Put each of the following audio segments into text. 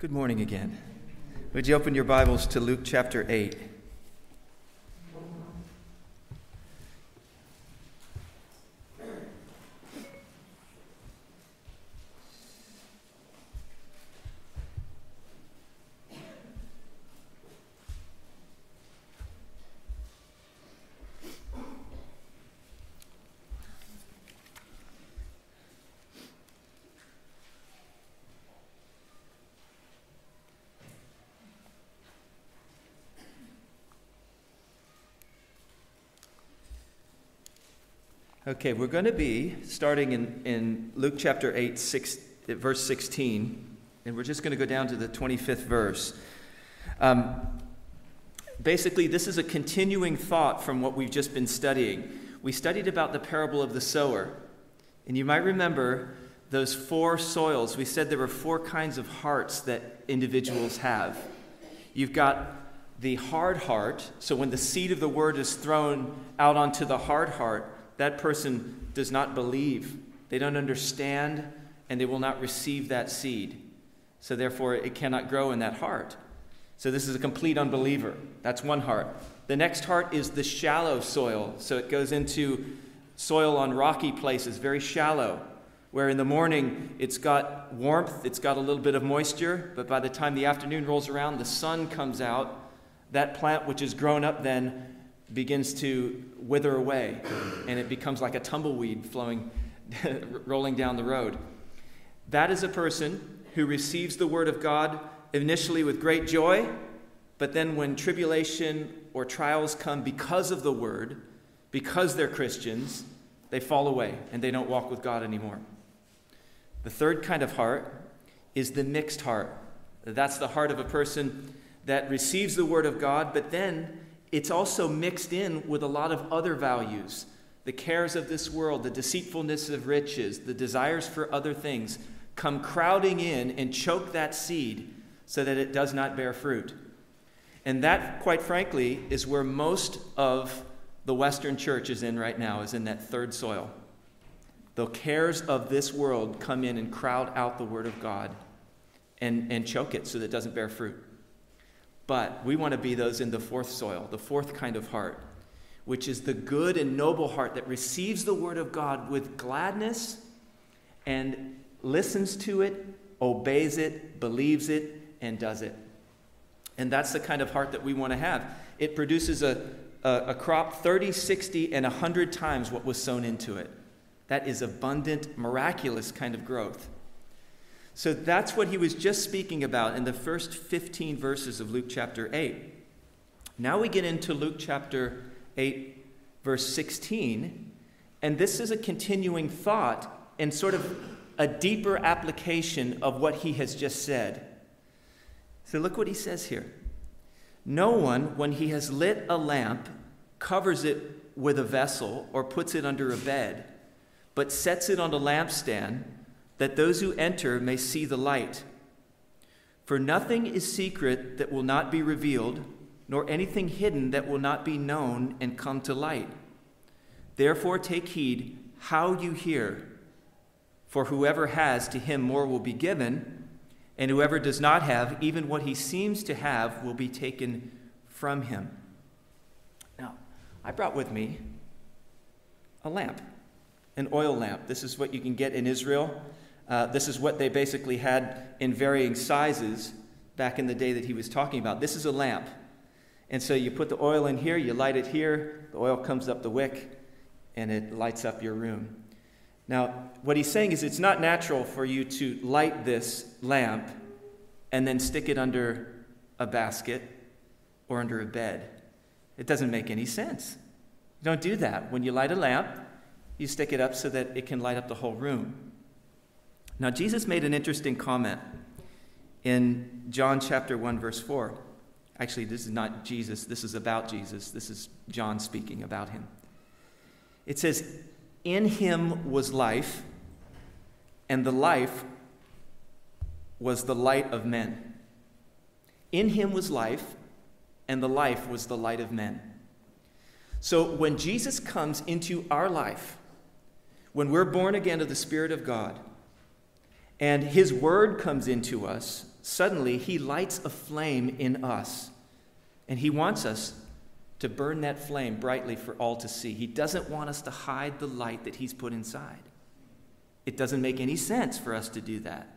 Good morning again. Would you open your Bibles to Luke chapter 8? Okay, we're going to be starting in, in Luke chapter 8, six, verse 16, and we're just going to go down to the 25th verse. Um, basically, this is a continuing thought from what we've just been studying. We studied about the parable of the sower, and you might remember those four soils. We said there were four kinds of hearts that individuals have. You've got the hard heart, so when the seed of the word is thrown out onto the hard heart, that person does not believe, they don't understand, and they will not receive that seed. So therefore, it cannot grow in that heart. So this is a complete unbeliever. That's one heart. The next heart is the shallow soil. So it goes into soil on rocky places, very shallow, where in the morning it's got warmth, it's got a little bit of moisture, but by the time the afternoon rolls around, the sun comes out. That plant, which is grown up then, begins to wither away and it becomes like a tumbleweed flowing, rolling down the road. That is a person who receives the word of God initially with great joy, but then when tribulation or trials come because of the word, because they're Christians, they fall away and they don't walk with God anymore. The third kind of heart is the mixed heart. That's the heart of a person that receives the word of God, but then it's also mixed in with a lot of other values the cares of this world, the deceitfulness of riches, the desires for other things come crowding in and choke that seed so that it does not bear fruit. And that, quite frankly, is where most of the Western church is in right now, is in that third soil. The cares of this world come in and crowd out the Word of God and, and choke it so that it doesn't bear fruit. But we want to be those in the fourth soil, the fourth kind of heart, which is the good and noble heart that receives the word of God with gladness and listens to it, obeys it, believes it, and does it. And that's the kind of heart that we want to have. It produces a, a, a crop 30, 60, and 100 times what was sown into it. That is abundant, miraculous kind of growth. So that's what he was just speaking about in the first 15 verses of Luke chapter 8. Now we get into Luke chapter 8, verse 16, and this is a continuing thought and sort of a deeper application of what he has just said. So look what he says here. No one, when he has lit a lamp, covers it with a vessel or puts it under a bed, but sets it on a lampstand that those who enter may see the light. For nothing is secret that will not be revealed, nor anything hidden that will not be known and come to light. Therefore, take heed how you hear. For whoever has, to him more will be given, and whoever does not have, even what he seems to have, will be taken from him. Now, I brought with me a lamp, an oil lamp. This is what you can get in Israel. Uh, this is what they basically had in varying sizes back in the day that he was talking about. This is a lamp. And so you put the oil in here, you light it here, the oil comes up the wick, and it lights up your room. Now, what he's saying is it's not natural for you to light this lamp and then stick it under a basket or under a bed. It doesn't make any sense. You don't do that. When you light a lamp, you stick it up so that it can light up the whole room. Now, Jesus made an interesting comment in John chapter 1, verse 4. Actually, this is not Jesus, this is about Jesus. This is John speaking about him. It says, In him was life, and the life was the light of men. In him was life, and the life was the light of men. So when Jesus comes into our life, when we're born again of the Spirit of God, and His Word comes into us, suddenly he lights a flame in us. And he wants us to burn that flame brightly for all to see. He doesn't want us to hide the light that he's put inside. It doesn't make any sense for us to do that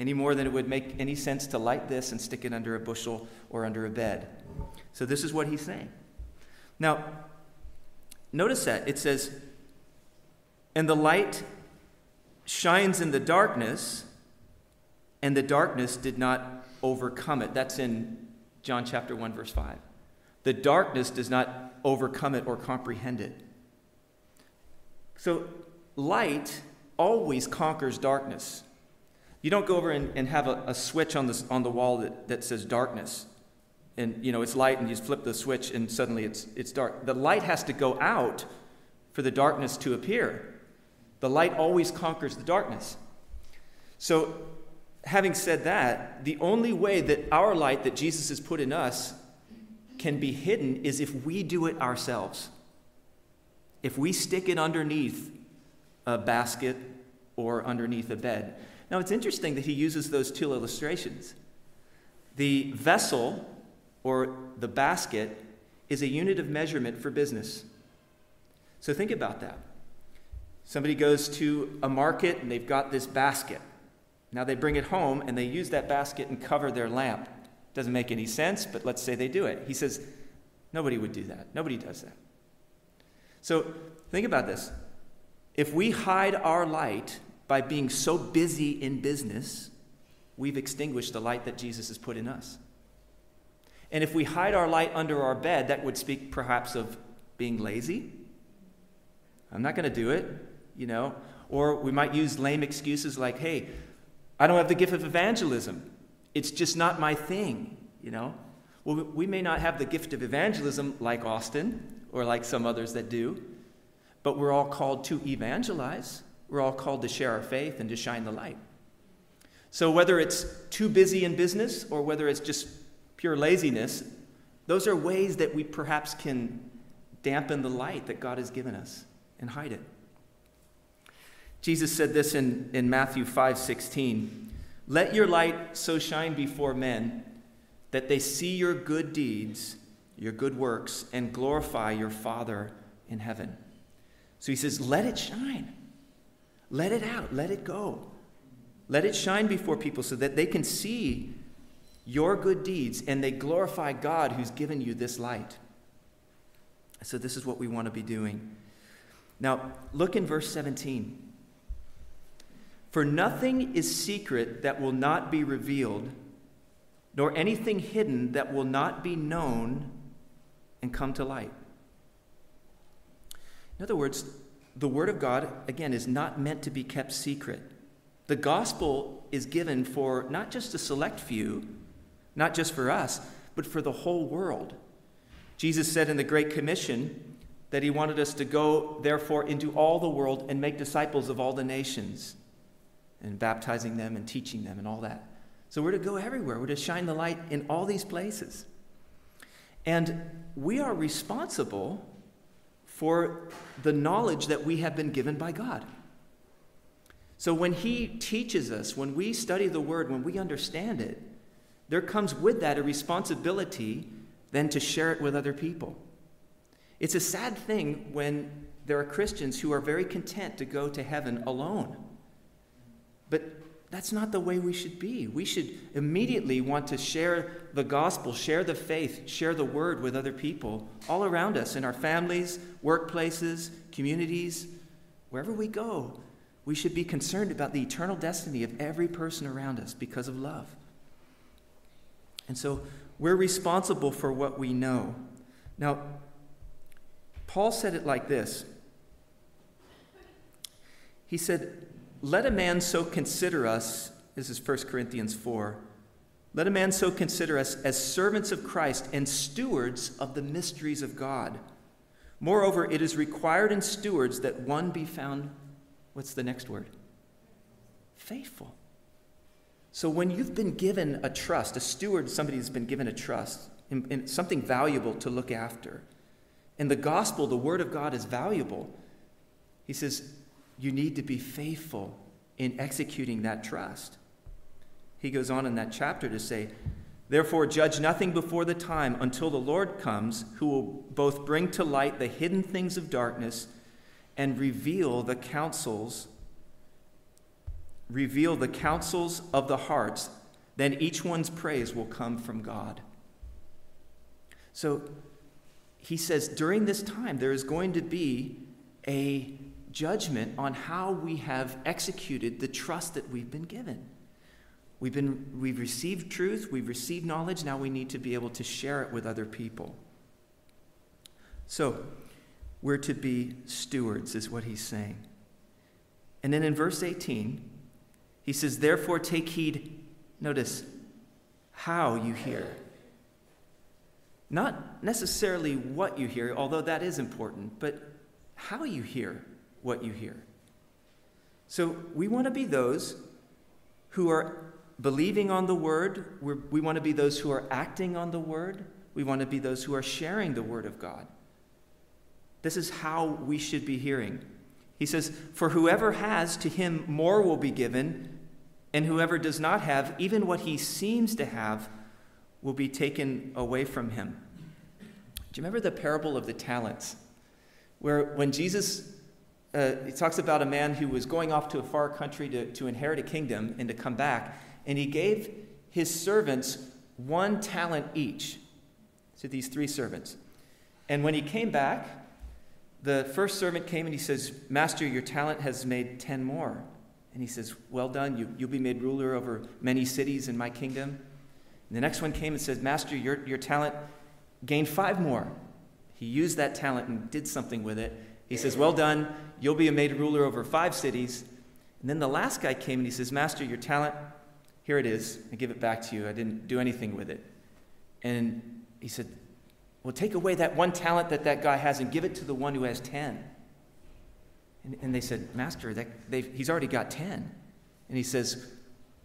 any more than it would make any sense to light this and stick it under a bushel or under a bed. So, this is what he's saying. Now, notice that it says, And the light shines in the darkness, and the darkness did not overcome it. That's in John chapter 1, verse 5. The darkness does not overcome it or comprehend it. So, light always conquers darkness. You don't go over and, and have a, a switch on, this, on the wall that, that says darkness. And, you know, it's light, and you flip the switch, and suddenly it's, it's dark. The light has to go out for the darkness to appear. The light always conquers the darkness. So, having said that, the only way that our light that Jesus has put in us can be hidden is if we do it ourselves. If we stick it underneath a basket or underneath a bed. Now, it's interesting that he uses those two illustrations. The vessel or the basket is a unit of measurement for business. So think about that. Somebody goes to a market and they've got this basket. Now they bring it home and they use that basket and cover their lamp. Doesn't make any sense, but let's say they do it. He says, nobody would do that. Nobody does that. So think about this. If we hide our light by being so busy in business, we've extinguished the light that Jesus has put in us. And if we hide our light under our bed, that would speak perhaps of being lazy. I'm not going to do it, you know. Or we might use lame excuses like, hey, I don't have the gift of evangelism. It's just not my thing, you know. Well, we may not have the gift of evangelism like Austin or like some others that do, but we're all called to evangelize. We're all called to share our faith and to shine the light. So, whether it's too busy in business or whether it's just pure laziness, those are ways that we perhaps can dampen the light that God has given us and hide it. Jesus said this in, in Matthew 5 16. Let your light so shine before men that they see your good deeds, your good works, and glorify your Father in heaven. So he says, let it shine. Let it out. Let it go. Let it shine before people so that they can see your good deeds and they glorify God who's given you this light. So, this is what we want to be doing. Now, look in verse 17. For nothing is secret that will not be revealed, nor anything hidden that will not be known and come to light. In other words, the Word of God, again, is not meant to be kept secret. The gospel is given for not just a select few, not just for us, but for the whole world. Jesus said in the Great Commission that he wanted us to go, therefore, into all the world and make disciples of all the nations, and baptizing them and teaching them and all that. So we're to go everywhere. We're to shine the light in all these places. And we are responsible for the knowledge that we have been given by God. So when He teaches us, when we study the Word, when we understand it, there comes with that a responsibility then to share it with other people. It's a sad thing when there are Christians who are very content to go to heaven alone. But that's not the way we should be. We should immediately want to share the gospel, share the faith, share the word with other people all around us in our families, workplaces, communities, wherever we go. We should be concerned about the eternal destiny of every person around us because of love. And so we're responsible for what we know. Now, Paul said it like this He said, Let a man so consider us, this is 1 Corinthians 4. Let a man so consider us as servants of Christ and stewards of the mysteries of God. Moreover, it is required in stewards that one be found, what's the next word? Faithful. So when you've been given a trust, a steward, somebody has been given a trust, in, in something valuable to look after, and the gospel, the word of God is valuable, he says, you need to be faithful in executing that trust. he goes on in that chapter to say, Therefore, judge nothing before the time until the Lord comes, who will both bring to light the hidden things of darkness and reveal the counsels reveal the counsels of the hearts then each one's praise will come from God so he says during this time there is going to be a judgment on how we have executed the trust that we've been given We've, been, we've received truth, we've received knowledge, now we need to be able to share it with other people. So, we're to be stewards, is what he's saying. And then in verse 18, he says, Therefore take heed, notice, how you hear. Not necessarily what you hear, although that is important, but how you hear what you hear. So we want to be those who are believing on the word. We're, we want to be those who are acting on the word. We want to be those who are sharing the word of God. This is how we should be hearing. He says, For whoever has, to him more will be given, and whoever does not have, even what he seems to have, will be taken away from him. Do you remember the parable of the talents? Where when Jesus uh, he talks about a man who was going off to a far country to, to inherit a kingdom and to come back, and he gave his servants one talent each to these three servants. And when he came back, the first servant came and he says, Master, your talent has made ten more. And he says, Well done, you, you'll be made ruler over many cities in my kingdom. And the next one came and said, Master, your, your talent gained five more. He used that talent and did something with it. He says, Well done, you'll be a made ruler over five cities. And then the last guy came and he says, Master, your talent here it is. I give it back to you. I didn't do anything with it. And he said, Well, take away that one talent that that guy has and give it to the one who has 10. And, and they said, Master, that, he's already got 10. And he says,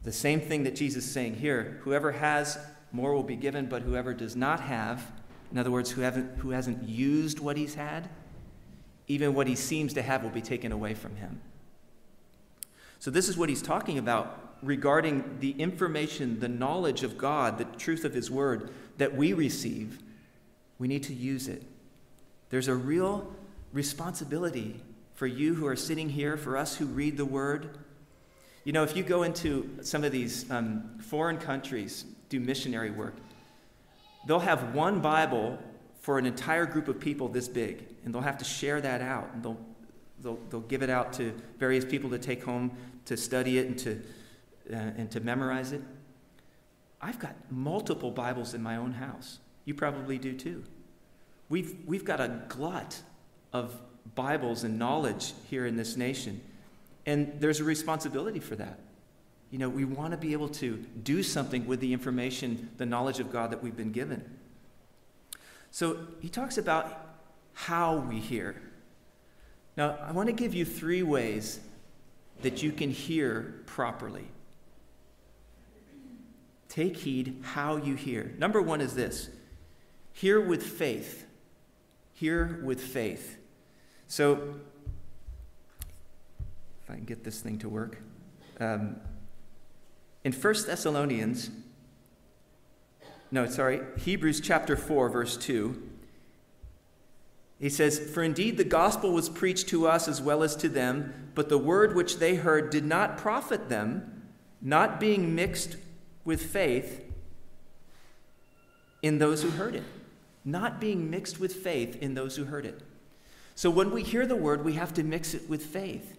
The same thing that Jesus is saying here whoever has, more will be given, but whoever does not have, in other words, who, haven't, who hasn't used what he's had, even what he seems to have will be taken away from him. So, this is what he's talking about regarding the information, the knowledge of God, the truth of His Word that we receive, we need to use it. There's a real responsibility for you who are sitting here, for us who read the Word. You know, if you go into some of these um, foreign countries, do missionary work, they'll have one Bible for an entire group of people this big, and they'll have to share that out, and they'll, they'll, they'll give it out to various people to take home to study it and to uh, and to memorize it. I've got multiple Bibles in my own house. You probably do too. We've, we've got a glut of Bibles and knowledge here in this nation. And there's a responsibility for that. You know, we want to be able to do something with the information, the knowledge of God that we've been given. So he talks about how we hear. Now, I want to give you three ways that you can hear properly. Take heed how you hear. Number one is this hear with faith. Hear with faith. So, if I can get this thing to work. Um, in 1 Thessalonians, no, sorry, Hebrews chapter 4, verse 2, he says, For indeed the gospel was preached to us as well as to them, but the word which they heard did not profit them, not being mixed with faith in those who heard it, not being mixed with faith in those who heard it. So when we hear the word, we have to mix it with faith.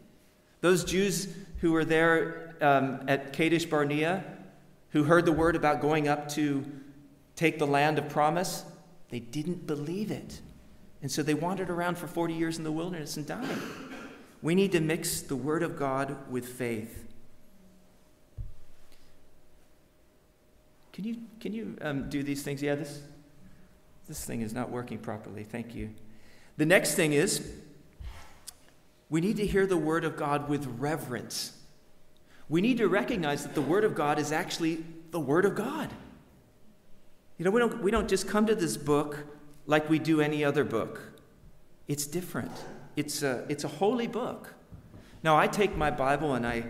Those Jews who were there um, at Kadesh Barnea, who heard the word about going up to take the land of promise, they didn't believe it. And so they wandered around for 40 years in the wilderness and died. We need to mix the word of God with faith. Can you, can you um, do these things? Yeah, this, this thing is not working properly. Thank you. The next thing is we need to hear the Word of God with reverence. We need to recognize that the Word of God is actually the Word of God. You know, we don't, we don't just come to this book like we do any other book, it's different. It's a, it's a holy book. Now, I take my Bible and I,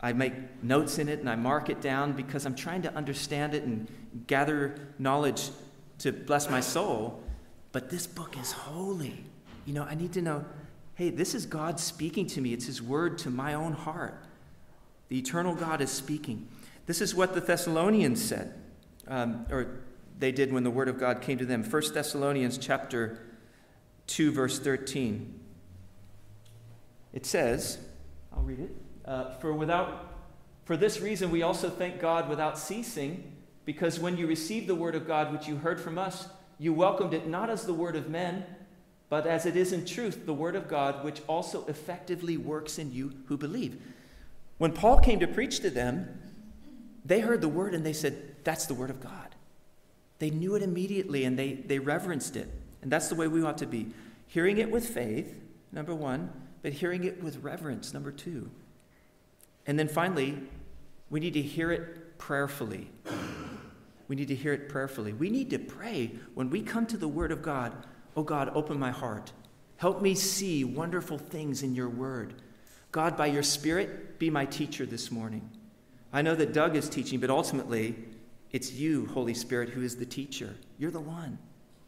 I make notes in it and I mark it down because I'm trying to understand it and gather knowledge to bless my soul. But this book is holy. You know, I need to know hey, this is God speaking to me. It's His word to my own heart. The eternal God is speaking. This is what the Thessalonians said, um, or they did when the word of God came to them. 1 Thessalonians chapter 2, verse 13. It says, I'll read it. Uh, for without, for this reason we also thank God without ceasing, because when you received the word of God which you heard from us, you welcomed it not as the word of men but as it is in truth the Word of God, which also effectively works in you who believe. When Paul came to preach to them, they heard the Word and they said, That's the Word of God. They knew it immediately and they, they reverenced it. And that's the way we ought to be. Hearing it with faith, number one, but hearing it with reverence, number two. And then finally, we need to hear it prayerfully. We need to hear it prayerfully. We need to pray when we come to the Word of God. Oh God, open my heart. Help me see wonderful things in your word. God, by your Spirit, be my teacher this morning. I know that Doug is teaching, but ultimately, it's you, Holy Spirit, who is the teacher. You're the one.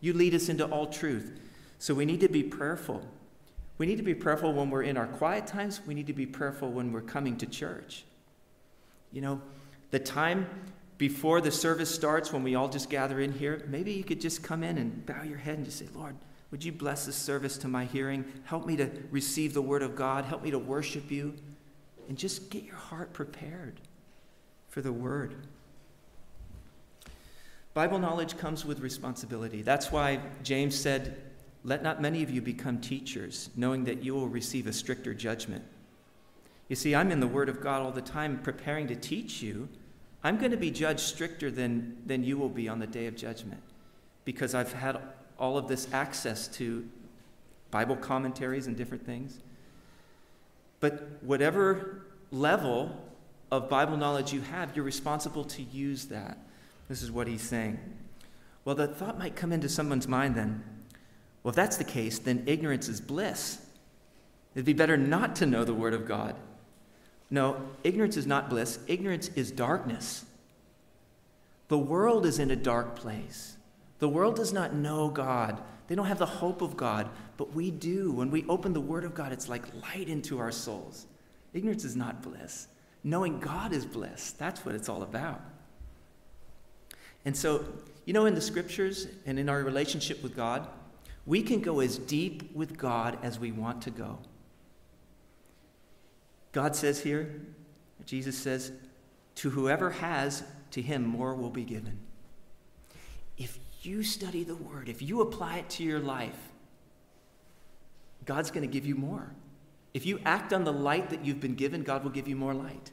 You lead us into all truth. So we need to be prayerful. We need to be prayerful when we're in our quiet times. We need to be prayerful when we're coming to church. You know, the time before the service starts, when we all just gather in here, maybe you could just come in and bow your head and just say, Lord, would you bless this service to my hearing? Help me to receive the word of God. Help me to worship you. And just get your heart prepared for the word. Bible knowledge comes with responsibility. That's why James said, Let not many of you become teachers, knowing that you will receive a stricter judgment. You see, I'm in the Word of God all the time preparing to teach you I'm going to be judged stricter than, than you will be on the day of judgment because I've had all of this access to Bible commentaries and different things. But whatever level of Bible knowledge you have, you're responsible to use that. This is what he's saying. Well, the thought might come into someone's mind then well, if that's the case, then ignorance is bliss. It'd be better not to know the Word of God. No, ignorance is not bliss, ignorance is darkness. The world is in a dark place. The world does not know God. They don't have the hope of God, but we do. When we open the Word of God, it's like light into our souls. Ignorance is not bliss. Knowing God is bliss. That's what it's all about. And so, you know, in the scriptures and in our relationship with God, we can go as deep with God as we want to go. God says here, Jesus says, to whoever has, to him more will be given. If you study the word, if you apply it to your life, God's going to give you more. If you act on the light that you've been given, God will give you more light.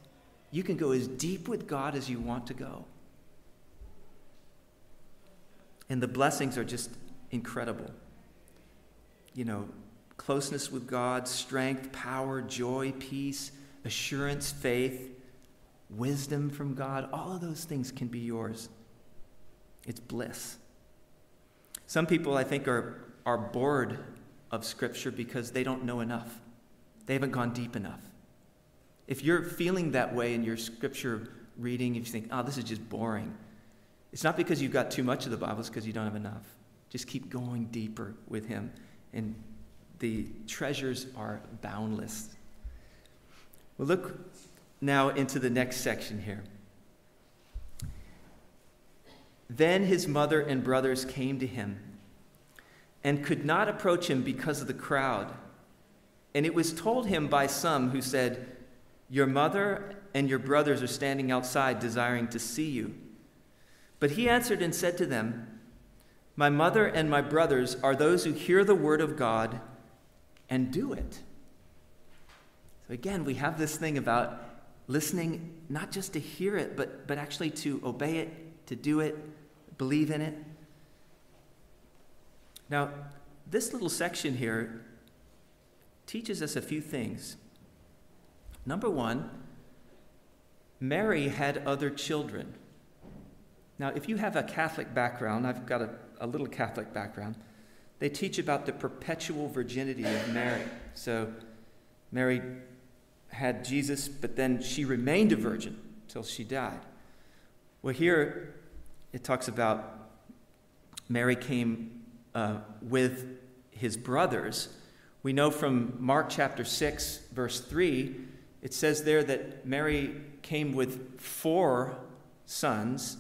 You can go as deep with God as you want to go. And the blessings are just incredible. You know, closeness with God, strength, power, joy, peace, assurance, faith, wisdom from God, all of those things can be yours. It's bliss. Some people, I think, are, are bored of Scripture because they don't know enough. They haven't gone deep enough. If you're feeling that way in your Scripture reading, if you think, oh, this is just boring, it's not because you've got too much of the Bible, it's because you don't have enough. Just keep going deeper with Him, and the treasures are boundless. Well, look now into the next section here. Then his mother and brothers came to him and could not approach him because of the crowd. And it was told him by some who said, Your mother and your brothers are standing outside desiring to see you. But he answered and said to them, My mother and my brothers are those who hear the word of God and do it. So again, we have this thing about listening not just to hear it, but, but actually to obey it, to do it, believe in it. Now, this little section here teaches us a few things. Number one, Mary had other children. Now, if you have a Catholic background, I've got a, a little Catholic background, they teach about the perpetual virginity of Mary. So, Mary had Jesus, but then she remained a virgin till she died. Well, here it talks about Mary came uh, with his brothers. We know from Mark chapter 6, verse 3, it says there that Mary came with four sons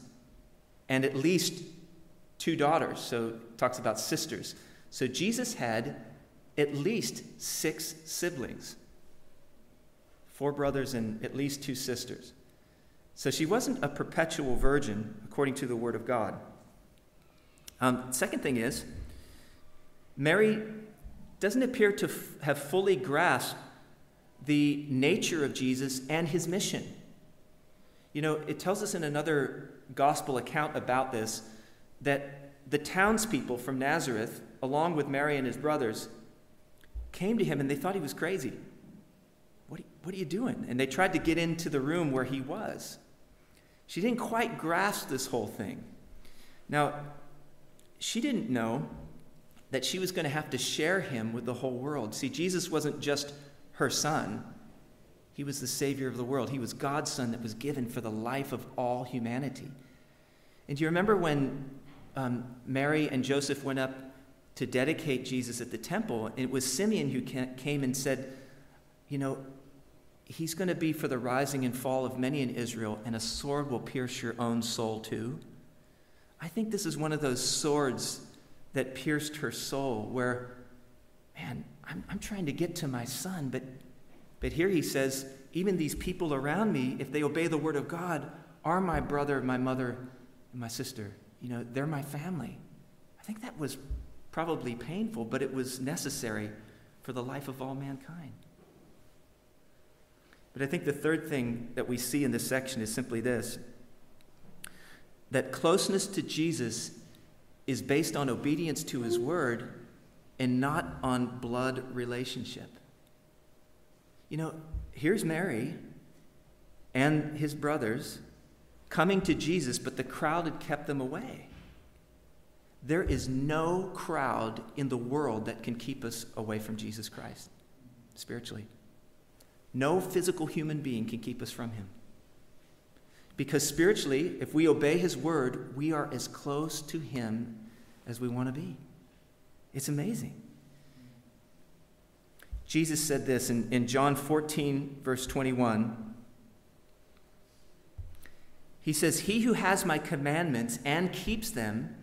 and at least two daughters. So talks about sisters. So Jesus had at least six siblings four brothers and at least two sisters. So she wasn't a perpetual virgin according to the Word of God. Um, second thing is, Mary doesn't appear to f- have fully grasped the nature of Jesus and his mission. You know, it tells us in another gospel account about this that the townspeople from Nazareth, along with Mary and his brothers, came to him and they thought he was crazy. What are, what are you doing? And they tried to get into the room where he was. She didn't quite grasp this whole thing. Now, she didn't know that she was going to have to share him with the whole world. See, Jesus wasn't just her son, he was the Savior of the world. He was God's son that was given for the life of all humanity. And do you remember when um, Mary and Joseph went up to dedicate Jesus at the temple? And it was Simeon who came and said, You know, he's going to be for the rising and fall of many in Israel, and a sword will pierce your own soul too. I think this is one of those swords that pierced her soul, where, man, I'm, I'm trying to get to my son, but, but here he says, even these people around me, if they obey the word of God, are my brother, my mother, and my sister. You know, they're my family. I think that was probably painful, but it was necessary for the life of all mankind. But I think the third thing that we see in this section is simply this that closeness to Jesus is based on obedience to his word and not on blood relationship. You know, here's Mary and his brothers coming to Jesus, but the crowd had kept them away. There is no crowd in the world that can keep us away from Jesus Christ spiritually. No physical human being can keep us from him. Because spiritually, if we obey his word, we are as close to him as we want to be. It's amazing. Jesus said this in, in John 14, verse 21. He says, He who has my commandments and keeps them,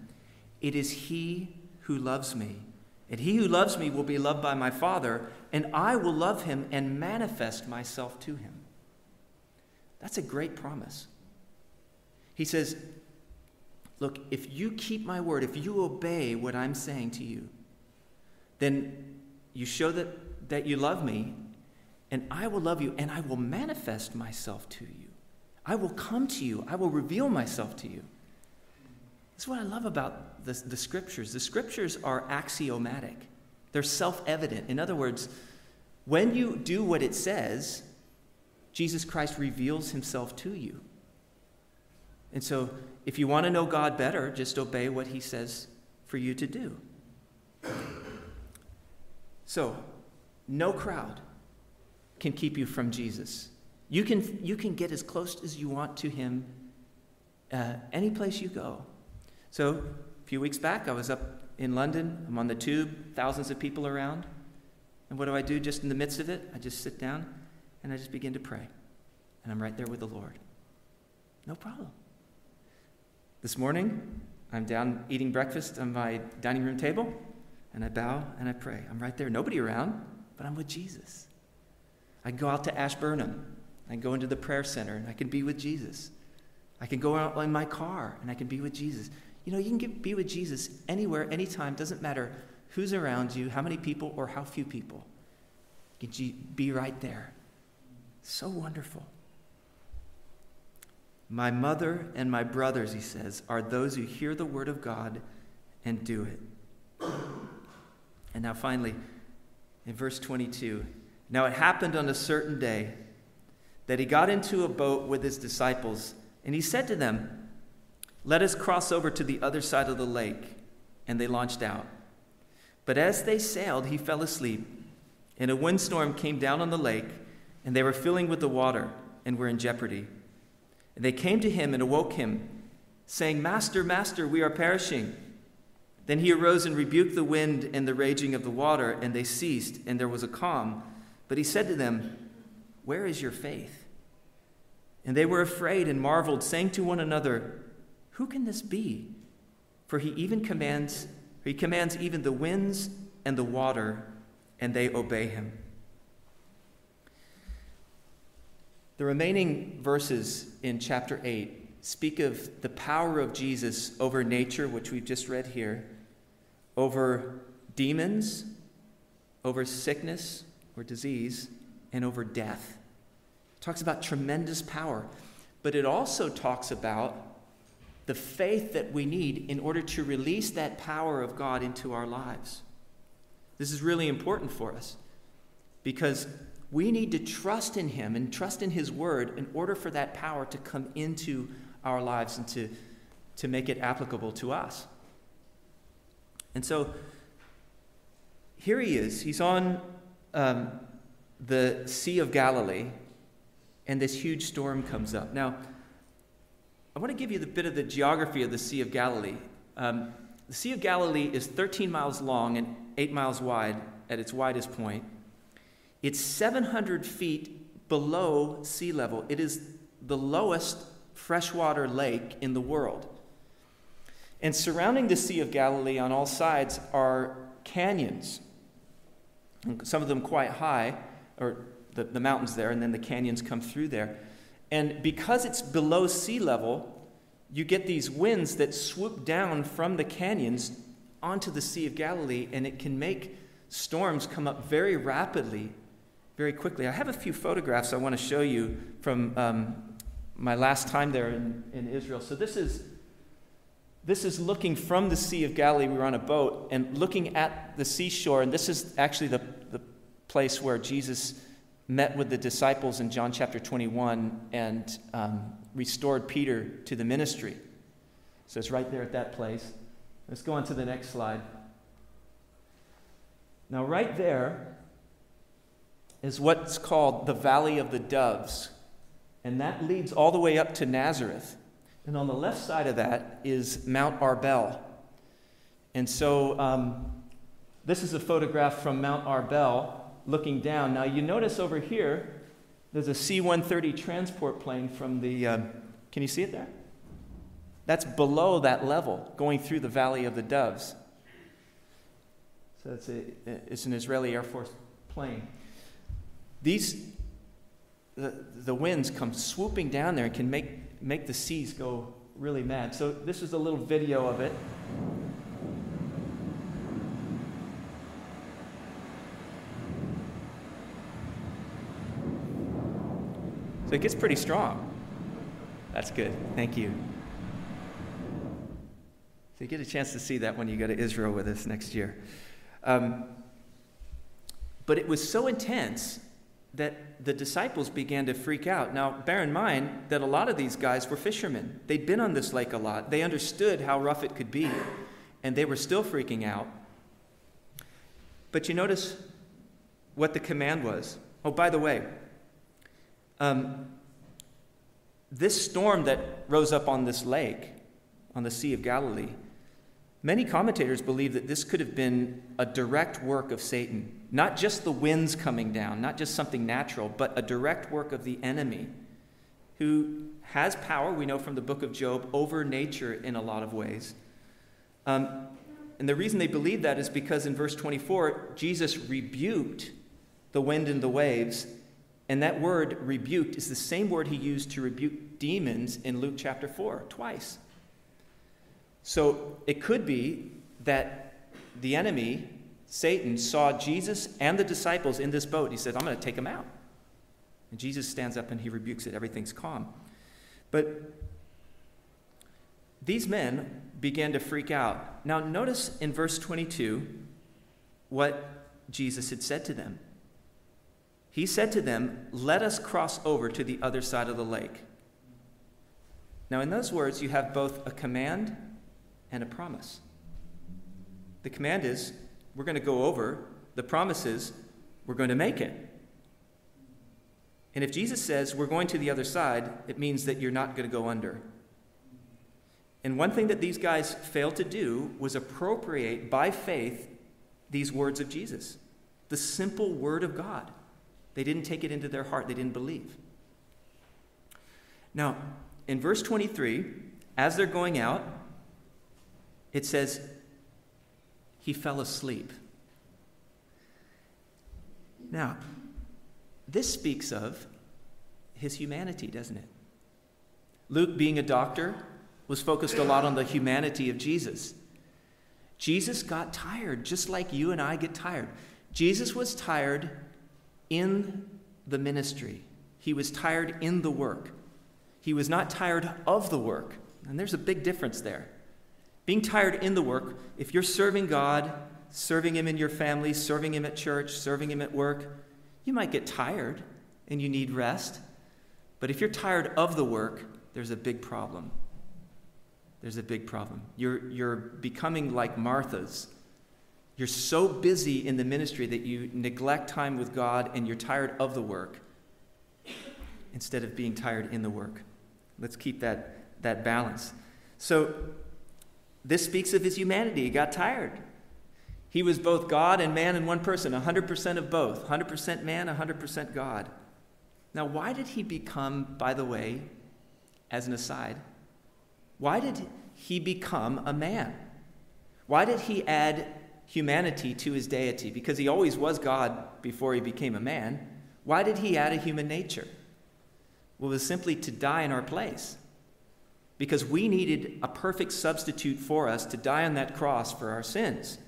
it is he who loves me. And he who loves me will be loved by my Father, and I will love him and manifest myself to him. That's a great promise. He says, Look, if you keep my word, if you obey what I'm saying to you, then you show that, that you love me, and I will love you, and I will manifest myself to you. I will come to you, I will reveal myself to you. That's what I love about the, the scriptures. The scriptures are axiomatic, they're self evident. In other words, when you do what it says, Jesus Christ reveals himself to you. And so, if you want to know God better, just obey what he says for you to do. So, no crowd can keep you from Jesus. You can, you can get as close as you want to him uh, any place you go. So, a few weeks back, I was up in London. I'm on the tube, thousands of people around. And what do I do just in the midst of it? I just sit down and I just begin to pray. And I'm right there with the Lord. No problem. This morning, I'm down eating breakfast on my dining room table, and I bow and I pray. I'm right there, nobody around, but I'm with Jesus. I go out to Ashburnham. I go into the prayer center, and I can be with Jesus. I can go out in my car, and I can be with Jesus. You know, you can get, be with Jesus anywhere, anytime. Doesn't matter who's around you, how many people, or how few people. You can be right there. So wonderful. My mother and my brothers, he says, are those who hear the word of God and do it. And now, finally, in verse 22, now it happened on a certain day that he got into a boat with his disciples, and he said to them, let us cross over to the other side of the lake. And they launched out. But as they sailed, he fell asleep, and a windstorm came down on the lake, and they were filling with the water and were in jeopardy. And they came to him and awoke him, saying, Master, Master, we are perishing. Then he arose and rebuked the wind and the raging of the water, and they ceased, and there was a calm. But he said to them, Where is your faith? And they were afraid and marveled, saying to one another, Who can this be? For he even commands, he commands even the winds and the water, and they obey him. The remaining verses in chapter 8 speak of the power of Jesus over nature, which we've just read here, over demons, over sickness or disease, and over death. It talks about tremendous power, but it also talks about the faith that we need in order to release that power of God into our lives. This is really important for us because we need to trust in Him and trust in His Word in order for that power to come into our lives and to, to make it applicable to us. And so here he is. He's on um, the Sea of Galilee, and this huge storm comes up. Now, I want to give you a bit of the geography of the Sea of Galilee. Um, the Sea of Galilee is 13 miles long and 8 miles wide at its widest point. It's 700 feet below sea level. It is the lowest freshwater lake in the world. And surrounding the Sea of Galilee on all sides are canyons, some of them quite high, or the, the mountains there, and then the canyons come through there. And because it's below sea level, you get these winds that swoop down from the canyons onto the Sea of Galilee, and it can make storms come up very rapidly, very quickly. I have a few photographs I want to show you from um, my last time there in, in Israel. So this is this is looking from the Sea of Galilee. We were on a boat and looking at the seashore, and this is actually the, the place where Jesus met with the disciples in John chapter 21 and um, restored Peter to the ministry. So it's right there at that place. Let's go on to the next slide. Now, right there is what's called the Valley of the Doves, and that leads all the way up to Nazareth. And on the left side of that is Mount Arbel. And so um, this is a photograph from Mount Arbel looking down. Now you notice over here, there's a C 130 transport plane from the, uh, can you see it there? That's below that level, going through the Valley of the Doves. So it's, a, it's an Israeli Air Force plane. These, the, the winds come swooping down there and can make make the seas go really mad. So this is a little video of it. So it gets pretty strong. That's good. Thank you. So you get a chance to see that when you go to Israel with us next year. Um, but it was so intense that the disciples began to freak out. Now, bear in mind that a lot of these guys were fishermen. They'd been on this lake a lot, they understood how rough it could be, and they were still freaking out. But you notice what the command was. Oh, by the way, um, this storm that rose up on this lake, on the Sea of Galilee, Many commentators believe that this could have been a direct work of Satan. Not just the winds coming down, not just something natural, but a direct work of the enemy who has power, we know from the book of Job, over nature in a lot of ways. Um, and the reason they believe that is because in verse 24, Jesus rebuked the wind and the waves. And that word rebuked is the same word he used to rebuke demons in Luke chapter 4, twice. So it could be that the enemy, Satan, saw Jesus and the disciples in this boat. He said, I'm going to take them out. And Jesus stands up and he rebukes it. Everything's calm. But these men began to freak out. Now, notice in verse 22 what Jesus had said to them. He said to them, Let us cross over to the other side of the lake. Now, in those words, you have both a command and a promise. The command is we're going to go over, the promise is we're going to make it. And if Jesus says we're going to the other side, it means that you're not going to go under. And one thing that these guys failed to do was appropriate by faith these words of Jesus, the simple word of God. They didn't take it into their heart, they didn't believe. Now, in verse 23, as they're going out, it says, He fell asleep. Now, this speaks of his humanity, doesn't it? Luke, being a doctor, was focused a lot on the humanity of Jesus. Jesus got tired, just like you and I get tired. Jesus was tired in the ministry, he was tired in the work. He was not tired of the work. And there's a big difference there. Being tired in the work, if you're serving God, serving Him in your family, serving Him at church, serving Him at work, you might get tired and you need rest. But if you're tired of the work, there's a big problem. There's a big problem. You're, you're becoming like Martha's. You're so busy in the ministry that you neglect time with God and you're tired of the work instead of being tired in the work. Let's keep that, that balance. So, this speaks of his humanity. He got tired. He was both God and man in one person, 100% of both 100% man, 100% God. Now, why did he become, by the way, as an aside, why did he become a man? Why did he add humanity to his deity? Because he always was God before he became a man. Why did he add a human nature? Well, it was simply to die in our place. Because we needed a perfect substitute for us to die on that cross for our sins.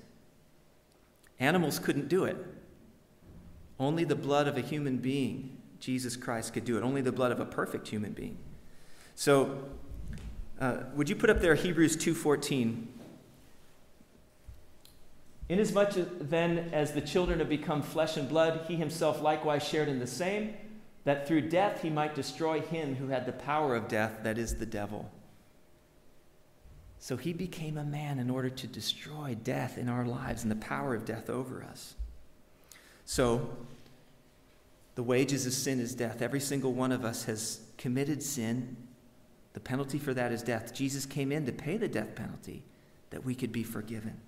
Animals couldn't do it. Only the blood of a human being, Jesus Christ, could do it. Only the blood of a perfect human being. So, uh, would you put up there Hebrews 2:14? Inasmuch then as the children have become flesh and blood, he himself likewise shared in the same, that through death he might destroy him who had the power of death, that is the devil. So he became a man in order to destroy death in our lives and the power of death over us. So, the wages of sin is death. Every single one of us has committed sin the penalty for that is death. Jesus came in to pay the death penalty that we could be forgiven.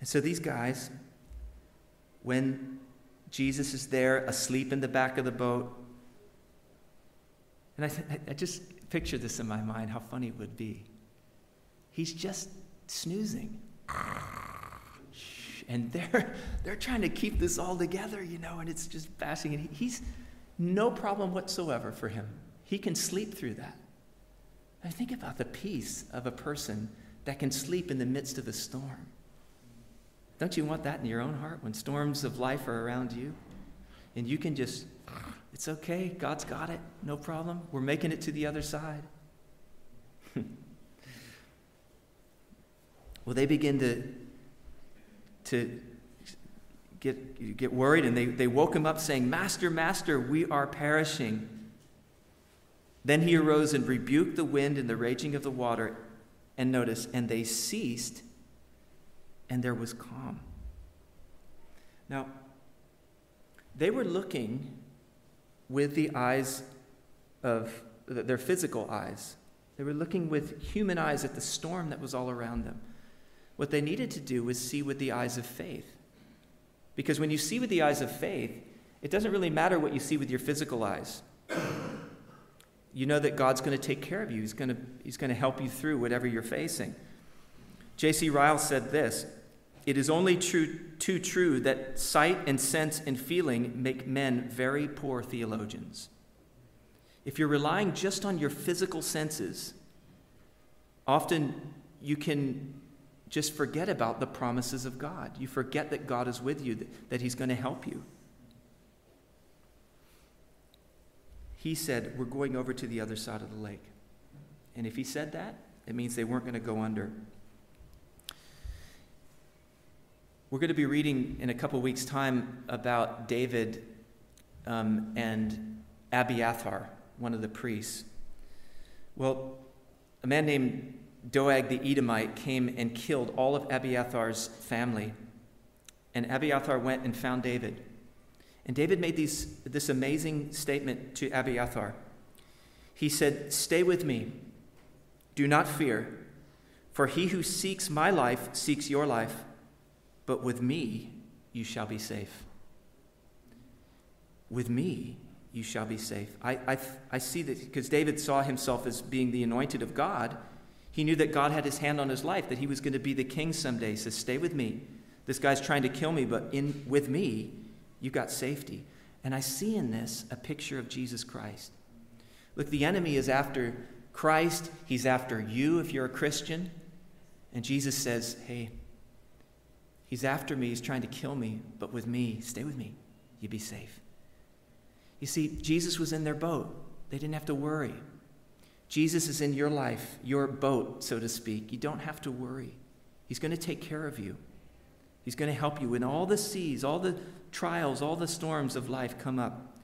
And so these guys, when Jesus is there asleep in the back of the boat, and I, I just picture this in my mind how funny it would be. He's just snoozing. And they're, they're trying to keep this all together, you know, and it's just bashing. And he's no problem whatsoever for him he can sleep through that. I think about the peace of a person that can sleep in the midst of a storm. Don't you want that in your own heart when storms of life are around you? And you can just, it's okay, God's got it, no problem. We're making it to the other side. well, they begin to, to get, get worried, and they, they woke him up saying, Master, Master, we are perishing. Then he arose and rebuked the wind and the raging of the water. And notice, and they ceased, and there was calm. Now, they were looking with the eyes of their physical eyes. They were looking with human eyes at the storm that was all around them. What they needed to do was see with the eyes of faith. Because when you see with the eyes of faith, it doesn't really matter what you see with your physical eyes you know that God's going to take care of you. He's going to, he's going to help you through whatever you're facing. J.C. Ryle said this It is only true, too true that sight and sense and feeling make men very poor theologians. If you're relying just on your physical senses, often you can just forget about the promises of God. You forget that God is with you, that He's going to help you. he said, We're going over to the other side of the lake. And if he said that, it means they weren't going to go under. We're going to be reading in a couple weeks' time about David um, and Abiathar, one of the priests. Well, a man named Doeg the Edomite came and killed all of Abiathar's family. And Abiathar went and found David. And David made these, this amazing statement to Abiathar. He said, Stay with me, do not fear, for he who seeks my life seeks your life, but with me you shall be safe. With me you shall be safe. I, I, I see that because David saw himself as being the anointed of God. He knew that God had his hand on his life, that he was going to be the king someday. He says, Stay with me. This guy's trying to kill me, but in, with me, you've got safety. And I see in this a picture of Jesus Christ. Look, the enemy is after Christ, he's after you if you're a Christian. And Jesus says, Hey, he's after me, he's trying to kill me, but with me, stay with me, you be safe. You see, Jesus was in their boat, they didn't have to worry. Jesus is in your life, your boat, so to speak. You don't have to worry. He's going to take care of you. He's going to help you when all the seas, all the trials, all the storms of life come up.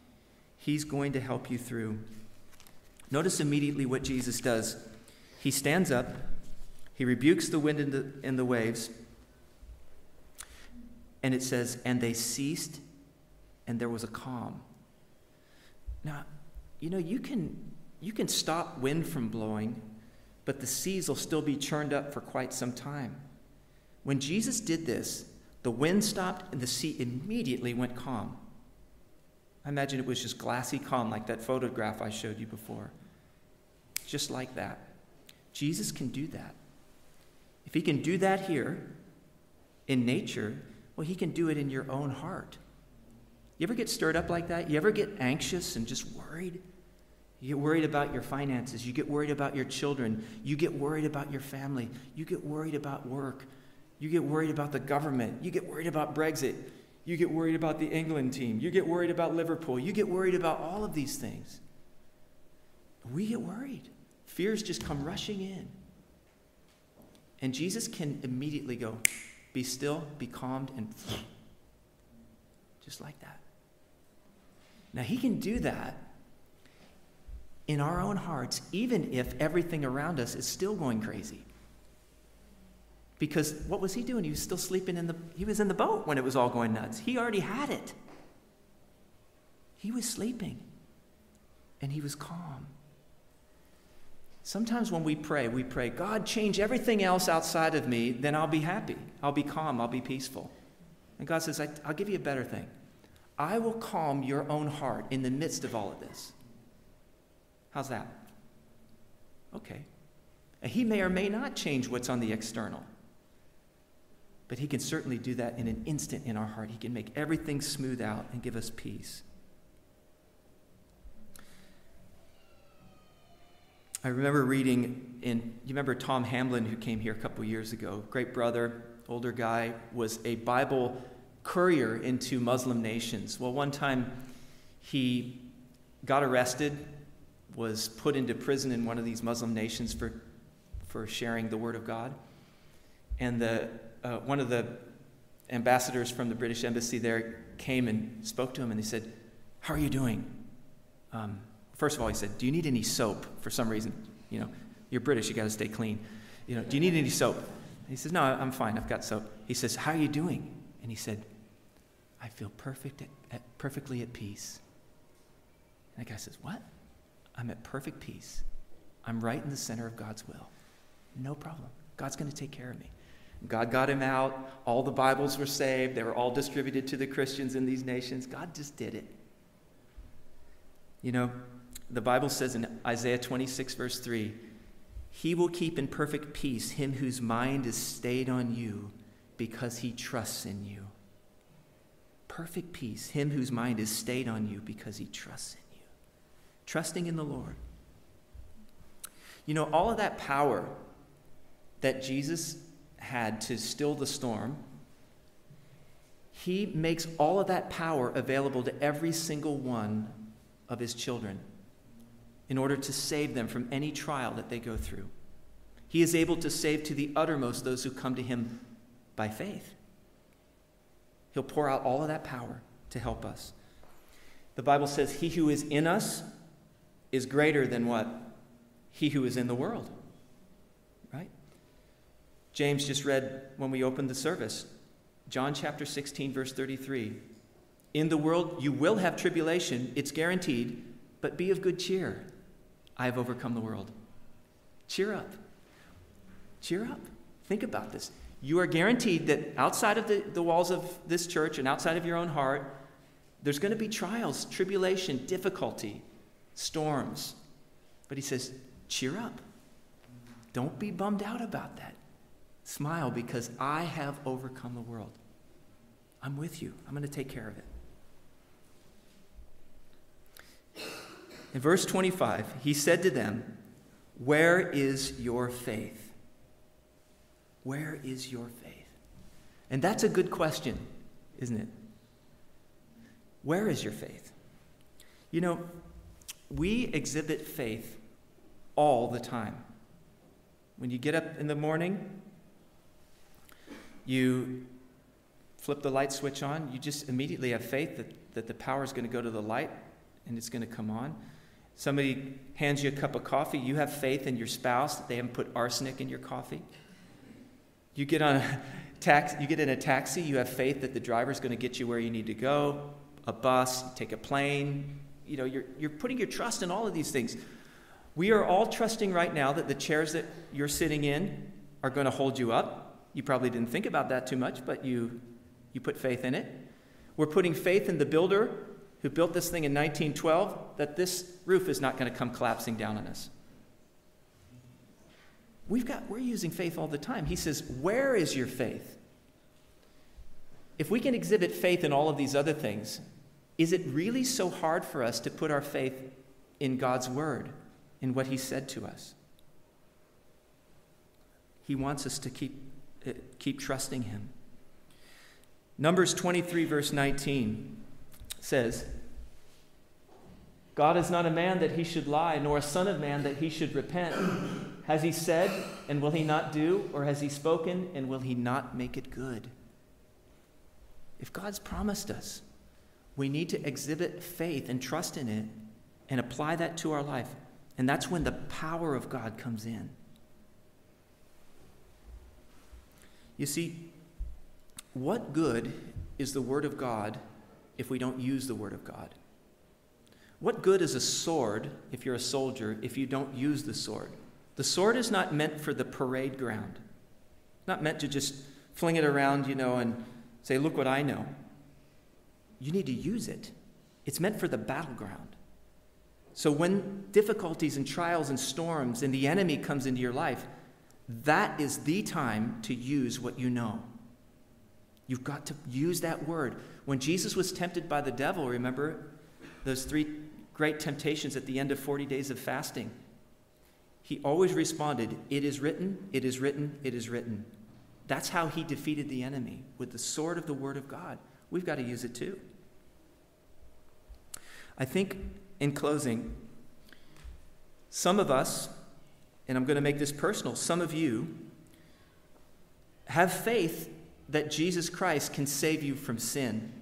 He's going to help you through. Notice immediately what Jesus does. He stands up, he rebukes the wind and the, and the waves, and it says, And they ceased, and there was a calm. Now, you know, you can, you can stop wind from blowing, but the seas will still be churned up for quite some time. When Jesus did this, the wind stopped and the sea immediately went calm. I imagine it was just glassy calm, like that photograph I showed you before. Just like that. Jesus can do that. If he can do that here in nature, well, he can do it in your own heart. You ever get stirred up like that? You ever get anxious and just worried? You get worried about your finances. You get worried about your children. You get worried about your family. You get worried about work. You get worried about the government. You get worried about Brexit. You get worried about the England team. You get worried about Liverpool. You get worried about all of these things. We get worried. Fears just come rushing in. And Jesus can immediately go, Be still, be calmed, and just like that. Now, He can do that in our own hearts, even if everything around us is still going crazy. Because what was he doing? He was still sleeping in the he was in the boat when it was all going nuts. He already had it. He was sleeping. And he was calm. Sometimes when we pray, we pray, God, change everything else outside of me, then I'll be happy. I'll be calm. I'll be peaceful. And God says, I'll give you a better thing. I will calm your own heart in the midst of all of this. How's that? Okay. And he may or may not change what's on the external. But He can certainly do that in an instant in our heart. He can make everything smooth out and give us peace. I remember reading in, you remember Tom Hamblin, who came here a couple years ago, great brother, older guy, was a Bible courier into Muslim nations. Well, one time he got arrested, was put into prison in one of these Muslim nations for, for sharing the Word of God. And the uh, one of the ambassadors from the British embassy there came and spoke to him, and he said, How are you doing? Um, first of all, he said, Do you need any soap for some reason? You know, you're British, you got to stay clean. You know, do you need any soap? He says, No, I'm fine, I've got soap. He says, How are you doing? And he said, I feel perfect at, at, perfectly at peace. And the guy says, What? I'm at perfect peace. I'm right in the center of God's will. No problem. God's going to take care of me. God got him out. All the Bibles were saved. They were all distributed to the Christians in these nations. God just did it. You know, the Bible says in Isaiah 26, verse 3 He will keep in perfect peace him whose mind is stayed on you because he trusts in you. Perfect peace, him whose mind is stayed on you because he trusts in you. Trusting in the Lord. You know, all of that power that Jesus had to still the storm, he makes all of that power available to every single one of his children in order to save them from any trial that they go through. He is able to save to the uttermost those who come to him by faith. He'll pour out all of that power to help us. The Bible says, He who is in us is greater than what? He who is in the world. Right? James just read when we opened the service. John chapter 16, verse 33. In the world, you will have tribulation, it's guaranteed, but be of good cheer. I have overcome the world. Cheer up. Cheer up. Think about this. You are guaranteed that outside of the, the walls of this church and outside of your own heart, there's going to be trials, tribulation, difficulty, storms. But he says, cheer up. Don't be bummed out about that. Smile because I have overcome the world. I'm with you. I'm going to take care of it. In verse 25, he said to them, Where is your faith? Where is your faith? And that's a good question, isn't it? Where is your faith? You know, we exhibit faith all the time. When you get up in the morning, you flip the light switch on, you just immediately have faith that, that the power is going to go to the light and it's going to come on. Somebody hands you a cup of coffee, you have faith in your spouse that they haven't put arsenic in your coffee. You get on a tax, you get in a taxi, you have faith that the driver is going to get you where you need to go. A bus, take a plane. You know, you're, you're putting your trust in all of these things. We are all trusting right now that the chairs that you're sitting in are going to hold you up. You probably didn't think about that too much, but you, you put faith in it. We're putting faith in the builder who built this thing in 1912 that this roof is not going to come collapsing down on us. We've got, we're using faith all the time. He says, Where is your faith? If we can exhibit faith in all of these other things, is it really so hard for us to put our faith in God's word, in what He said to us? He wants us to keep, uh, keep trusting Him. Numbers 23, verse 19 says, God is not a man that he should lie, nor a son of man that he should repent. Has he said, and will he not do? Or has he spoken, and will he not make it good? If God's promised us, we need to exhibit faith and trust in it and apply that to our life. And that's when the power of God comes in. You see, what good is the Word of God if we don't use the Word of God? What good is a sword, if you're a soldier, if you don't use the sword? The sword is not meant for the parade ground, not meant to just fling it around, you know, and say, look what I know. You need to use it. It's meant for the battleground. So when difficulties and trials and storms and the enemy comes into your life, that is the time to use what you know. You've got to use that word. When Jesus was tempted by the devil, remember those three great temptations at the end of 40 days of fasting? He always responded, It is written, it is written, it is written. That's how he defeated the enemy, with the sword of the Word of God. We've got to use it too. I think, in closing, some of us, and I'm going to make this personal, some of you have faith that Jesus Christ can save you from sin.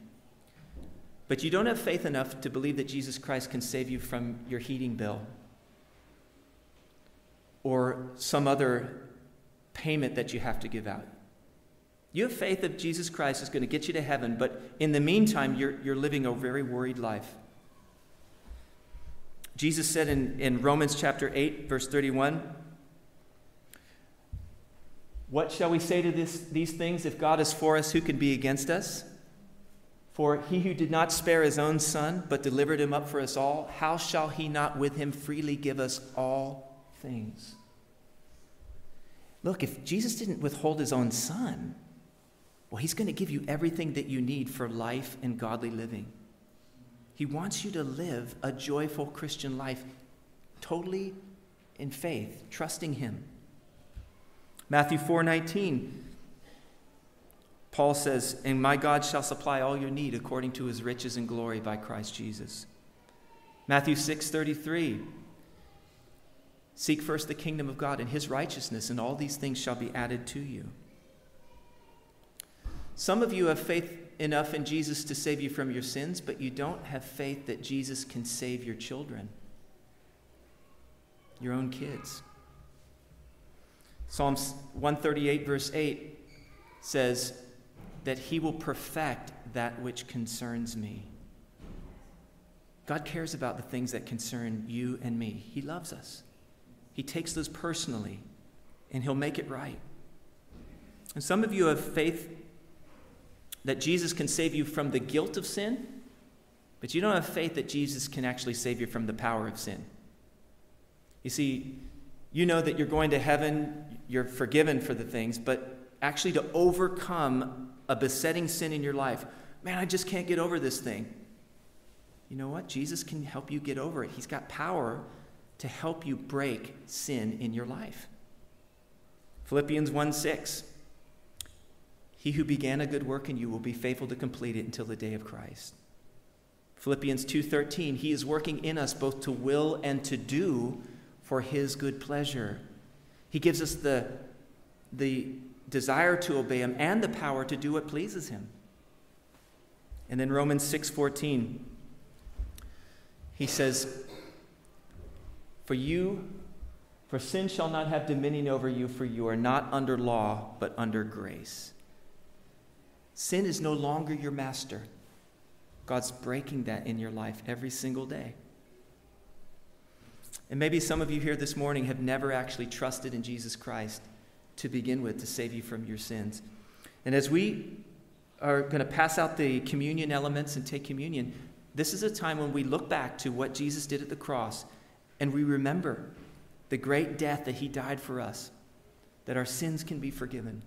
But you don't have faith enough to believe that Jesus Christ can save you from your heating bill or some other payment that you have to give out. You have faith that Jesus Christ is going to get you to heaven, but in the meantime, you're, you're living a very worried life. Jesus said in, in Romans chapter 8, verse 31, what shall we say to this, these things? If God is for us, who can be against us? For he who did not spare his own son, but delivered him up for us all, how shall he not with him freely give us all things? Look, if Jesus didn't withhold his own son, well, he's going to give you everything that you need for life and godly living. He wants you to live a joyful Christian life, totally in faith, trusting him. Matthew 4:19 Paul says, "And my God shall supply all your need according to his riches and glory by Christ Jesus." Matthew 6:33 Seek first the kingdom of God and his righteousness, and all these things shall be added to you. Some of you have faith enough in Jesus to save you from your sins, but you don't have faith that Jesus can save your children, your own kids. Psalms 138, verse 8 says, that he will perfect that which concerns me. God cares about the things that concern you and me. He loves us. He takes those personally, and he'll make it right. And some of you have faith that Jesus can save you from the guilt of sin, but you don't have faith that Jesus can actually save you from the power of sin. You see, you know that you're going to heaven, you're forgiven for the things, but actually to overcome a besetting sin in your life, man, I just can't get over this thing. You know what? Jesus can help you get over it. He's got power to help you break sin in your life. Philippians 1 6. He who began a good work in you will be faithful to complete it until the day of Christ. Philippians 2:13 He is working in us both to will and to do for his good pleasure. He gives us the the desire to obey him and the power to do what pleases him. And then Romans 6:14 he says for you for sin shall not have dominion over you for you are not under law but under grace. Sin is no longer your master. God's breaking that in your life every single day. And maybe some of you here this morning have never actually trusted in Jesus Christ to begin with to save you from your sins. And as we are going to pass out the communion elements and take communion, this is a time when we look back to what Jesus did at the cross and we remember the great death that he died for us, that our sins can be forgiven.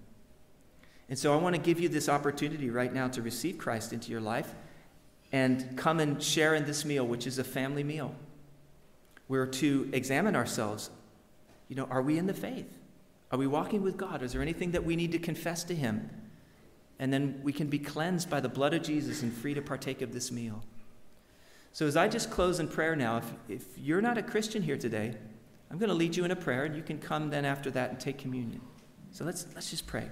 And so I want to give you this opportunity right now to receive Christ into your life and come and share in this meal, which is a family meal. We're to examine ourselves. You know, are we in the faith? Are we walking with God? Is there anything that we need to confess to Him? And then we can be cleansed by the blood of Jesus and free to partake of this meal. So, as I just close in prayer now, if, if you're not a Christian here today, I'm going to lead you in a prayer, and you can come then after that and take communion. So, let's, let's just pray.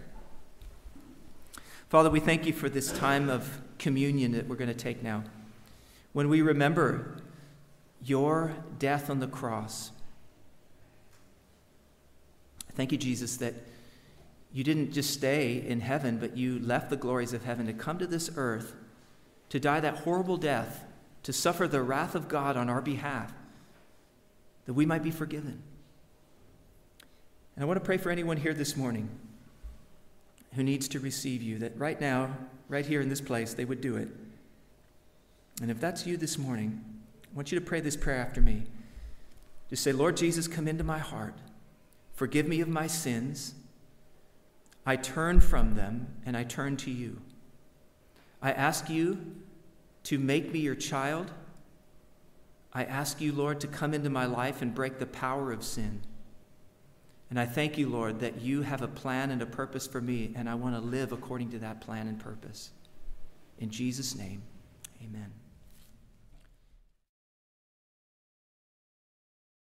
Father, we thank you for this time of communion that we're going to take now. When we remember your death on the cross, thank you, Jesus, that you didn't just stay in heaven, but you left the glories of heaven to come to this earth to die that horrible death, to suffer the wrath of God on our behalf, that we might be forgiven. And I want to pray for anyone here this morning who needs to receive you, that right now, right here in this place, they would do it. And if that's you this morning, I want you to pray this prayer after me. Just say, Lord Jesus, come into my heart. Forgive me of my sins. I turn from them and I turn to you. I ask you to make me your child. I ask you, Lord, to come into my life and break the power of sin. And I thank you, Lord, that you have a plan and a purpose for me, and I want to live according to that plan and purpose. In Jesus' name, amen.